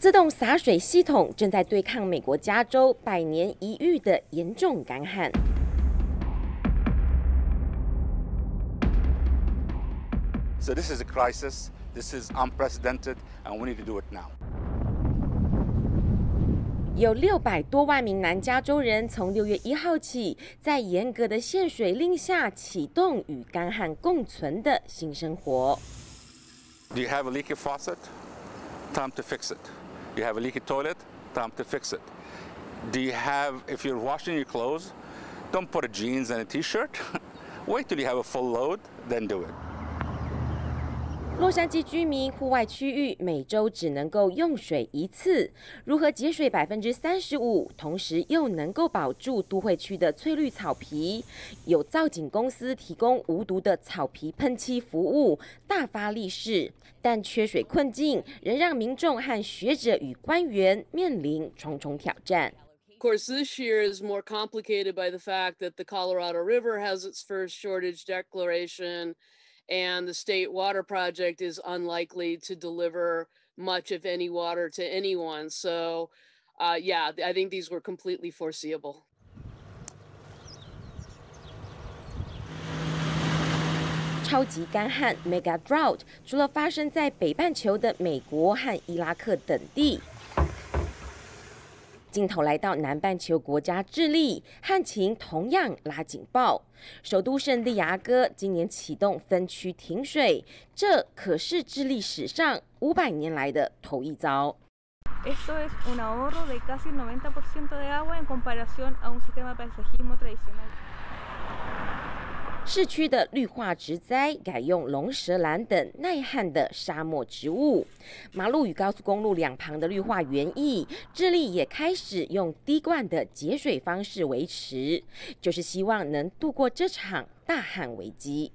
自动洒水系统正在对抗美国加州百年一遇的严重干旱。So this is a crisis. This is unprecedented, and we need to do it now. 有六百多万名南加州人从六月一号起，在严格的限水令下启动与干旱共存的新生活。Do you have a leaky faucet? Time to fix it. You have a leaky toilet, time to fix it. Do you have, if you're washing your clothes, don't put a jeans and a t-shirt. Wait till you have a full load, then do it. 洛杉矶居民户外区域每周只能够用水一次，如何节水百分之三十五，同时又能够保住都会区的翠绿草皮？有造景公司提供无毒的草皮喷漆服务，大发利市。但缺水困境仍让民众和学者与官员面临重重挑战。Of course, this year is more complicated by the fact that the Colorado River has its first shortage declaration. and the state water project is unlikely to deliver much, if any, water to anyone. So, uh, yeah, I think these were completely foreseeable. 超级干旱 （Mega Drought） 除了发生在北半球的美国和伊拉克等地。 镜头来到南半球国家智利，旱情同样拉警报。首都圣地亚哥今年启动分区停水，这可是智利史上五百年来的头一遭。市区的绿化植栽改用龙舌兰等耐旱的沙漠植物，马路与高速公路两旁的绿化园艺，智利也开始用滴灌的节水方式维持，就是希望能度过这场大旱危机。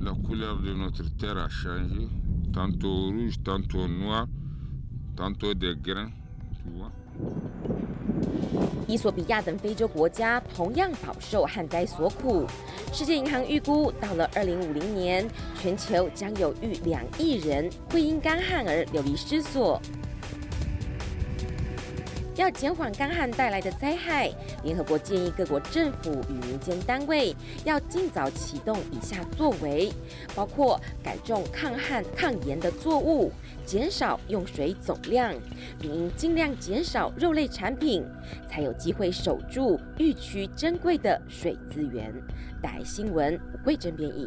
La couleur de notre terre a changé, tantôt rouge, tantôt noir, tantôt des grains, tu vois. 伊索比亚等非洲国家同样饱受旱灾所苦。世界银行预估，到了2050年，全球将有逾两亿人会因干旱而流离失所。要减缓干旱带来的灾害，联合国建议各国政府与民间单位要尽早启动以下作为，包括改种抗旱抗盐的作物，减少用水总量，并尽量减少肉类产品，才有机会守住域区珍贵的水资源。大新闻，吴桂珍编译。